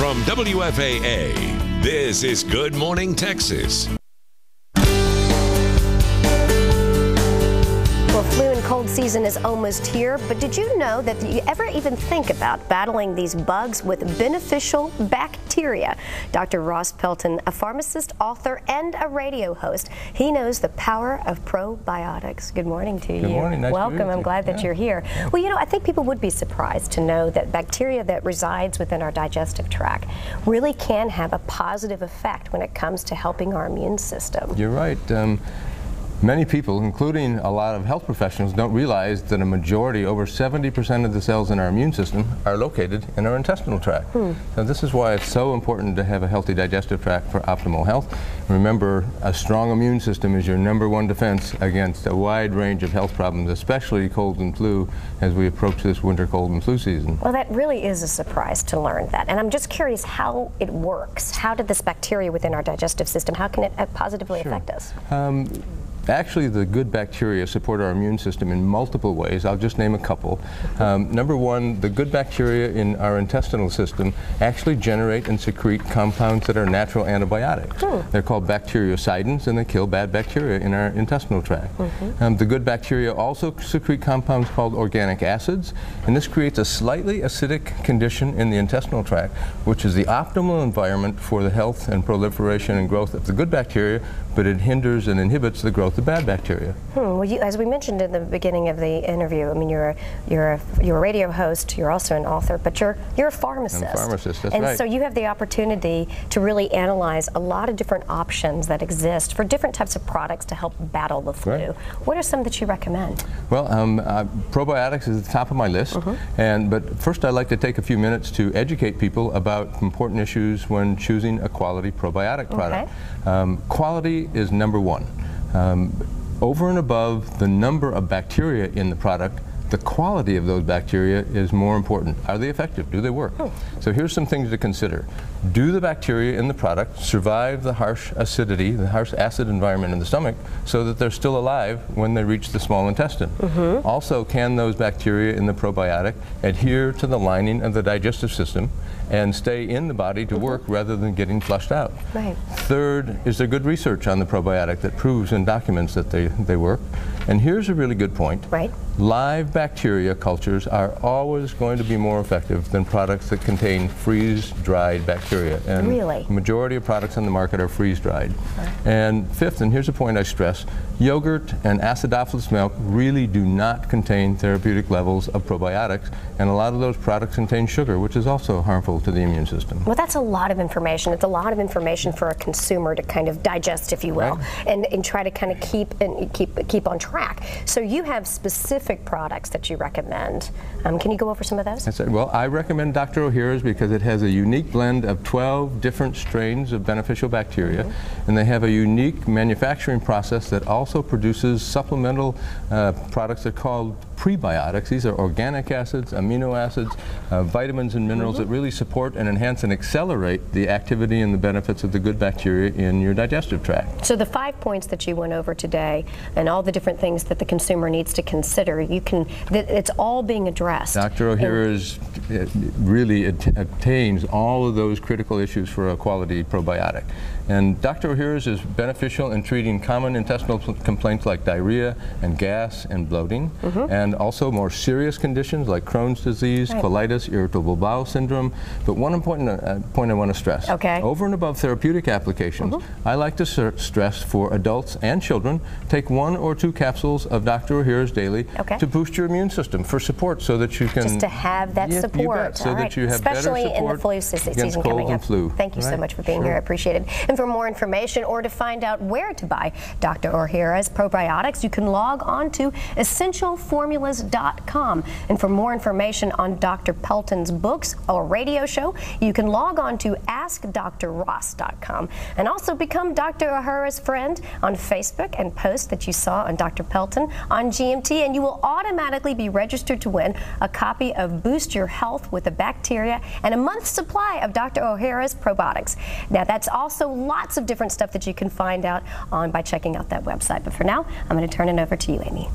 From WFAA, this is Good Morning Texas. Season is almost here, but did you know that you ever even think about battling these bugs with beneficial bacteria? Dr. Ross Pelton, a pharmacist, author, and a radio host, he knows the power of probiotics. Good morning to you. Good morning. Nice Welcome. I'm glad that yeah. you're here. Well, you know, I think people would be surprised to know that bacteria that resides within our digestive tract really can have a positive effect when it comes to helping our immune system. You're right. Um, Many people, including a lot of health professionals, don't realize that a majority, over 70% of the cells in our immune system, are located in our intestinal tract. Hmm. So this is why it's so important to have a healthy digestive tract for optimal health. Remember, a strong immune system is your number one defense against a wide range of health problems, especially cold and flu, as we approach this winter cold and flu season. Well, that really is a surprise to learn that. And I'm just curious how it works. How did this bacteria within our digestive system, how can it uh, positively Sure. affect us? Um, Actually, the good bacteria support our immune system in multiple ways. I'll just name a couple. Um, number one, the good bacteria in our intestinal system actually generate and secrete compounds that are natural antibiotics. They're called bacteriocidins, and they kill bad bacteria in our intestinal tract. Um, the good bacteria also secrete compounds called organic acids, and this creates a slightly acidic condition in the intestinal tract, which is the optimal environment for the health and proliferation and growth of the good bacteria, but it hinders and inhibits the growth of bad bacteria. Hmm, well, you, as we mentioned in the beginning of the interview, I mean, you're a, you're a, you're a radio host, you're also an author, but you're you're a pharmacist. I'm a pharmacist, that's and right. so you have the opportunity to really analyze a lot of different options that exist for different types of products to help battle the flu. Right. What are some that you recommend? Well, um, uh, probiotics is at the top of my list, and but first I'd like to take a few minutes to educate people about important issues when choosing a quality probiotic product. Um, quality is number one. Um, over and above the number of bacteria in the product, the quality of those bacteria is more important. Are they effective? Do they work? Oh. So here's some things to consider. Do the bacteria in the product survive the harsh acidity, the harsh acid environment in the stomach, so that they're still alive when they reach the small intestine? Mm-hmm. Also, can those bacteria in the probiotic adhere to the lining of the digestive system and stay in the body to mm-hmm. work rather than getting flushed out? Right. Third, is there good research on the probiotic that proves and documents that they, they work? And here's a really good point. Right. Live bacteria cultures are always going to be more effective than products that contain freeze-dried bacteria. And Really? the majority of products on the market are freeze-dried. Okay. And fifth, and here's a point I stress, yogurt and acidophilus milk really do not contain therapeutic levels of probiotics, and a lot of those products contain sugar, which is also harmful to the immune system. Well, that's a lot of information. It's a lot of information for a consumer to kind of digest, if you will, Right. and, and try to kind of keep and keep keep on track. So you have specific products that you recommend. Um, can you go over some of those? That's it. Well, I recommend Dr. Ohhira's because it has a unique blend of 12 different strains of beneficial bacteria, and they have a unique manufacturing process that also produces supplemental uh, products that are called prebiotics. These are organic acids, amino acids, uh, vitamins and minerals that really support and enhance and accelerate the activity and the benefits of the good bacteria in your digestive tract. So the five points that you went over today, and all the different things that the consumer needs to consider, you can. It's all being addressed. Dr. Ohhira's uh, really at- attains all of those critical issues for a quality probiotic. And Dr. Ohhira's is beneficial in treating common intestinal complaints like diarrhea and gas and bloating, and also more serious conditions like Crohn's disease, Right. colitis, irritable bowel syndrome. But one important uh, point I want to stress. Okay. Over and above therapeutic applications, I like to stress for adults and children, take one or two capsules of Dr. Ohhira's daily Okay. to boost your immune system for support so that you can just to have that Yeah, you support, so all that you have especially better in the support flu season cold coming and up. flu. Thank you so much for being sure. here. I appreciate it. And for more information or to find out where to buy Dr. Ohhira's probiotics, you can log on to essentialformulas.com. And for more information on Dr. Pelton's books or radio show, you can log on to askdrross.com. And also become Dr. Ohhira's friend on Facebook and post that you saw on Dr. Pelton on GMT, and you will automatically be registered to win a copy of Boost Your Health with a Bacteria and a month's supply of Dr. Ohhira's probiotics. Now, that's also lots of different stuff that you can find out on by checking out that website. But for now, I'm going to turn it over to you, Amy.